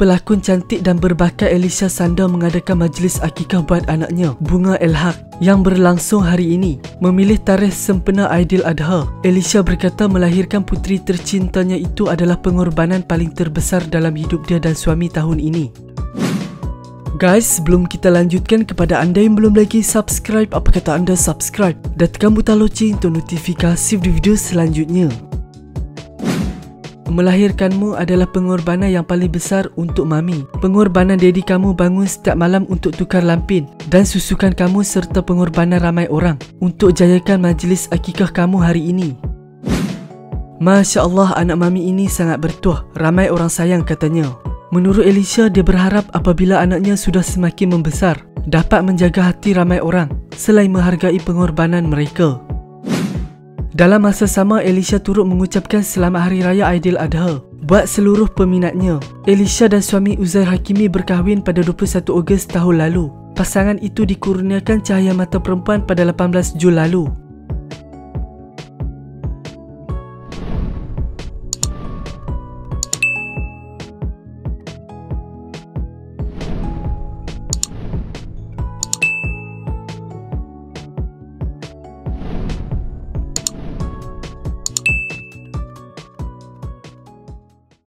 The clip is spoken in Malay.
Pelakon cantik dan berbakat Alicia Sanda mengadakan majlis akikah buat anaknya, Bunga Elhaq, yang berlangsung hari ini. Memilih tarikh sempena Adha. Alicia berkata melahirkan puteri tercintanya itu adalah pengorbanan paling terbesar dalam hidup dia dan suami tahun ini. Guys, sebelum kita lanjutkan kepada anda yang belum lagi subscribe, apa kata anda subscribe dan tekan butang loceng untuk notifikasi video selanjutnya. Melahirkanmu adalah pengorbanan yang paling besar untuk mami. Pengorbanan daddy kamu bangun setiap malam untuk tukar lampin dan susukan kamu serta pengorbanan ramai orang untuk jayakan majlis akikah kamu hari ini. Masya Allah anak mami ini sangat bertuah. Ramai orang sayang katanya. Menurut Alicia, dia berharap apabila anaknya sudah semakin membesar, dapat menjaga hati ramai orang selain menghargai pengorbanan mereka. Dalam masa sama, Alicia turut mengucapkan selamat hari raya Adha buat seluruh peminatnya. Alicia dan suami Uzair Hakimi berkahwin pada 21 Ogos tahun lalu. Pasangan itu dikurniakan cahaya mata perempuan pada 18 Jul lalu.